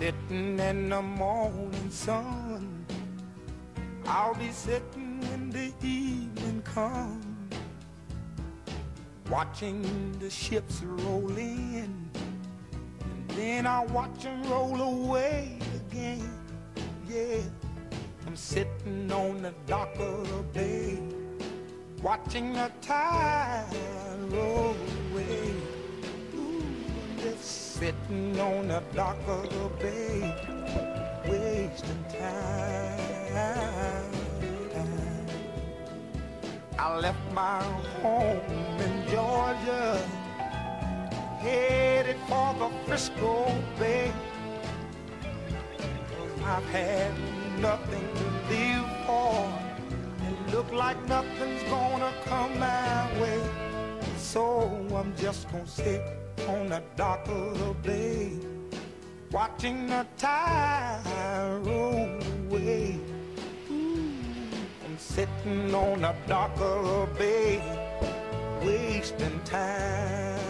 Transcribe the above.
sitting in the morning sun. I'll be sitting when the evening comes, watching the ships roll in, and then I'll watch them roll away again. Yeah, I'm sitting on the dock of the bay, watching the tide roll away. Sitting on the dock of the bay, wasting time. I left my home in Georgia, headed for the Frisco Bay. I've had nothing to live for, and look like nothing's gonna come my way. So I'm just gonna sit on the dock of the bay, watching the tide roll away. I'm sitting on the dock of the bay, wasting time.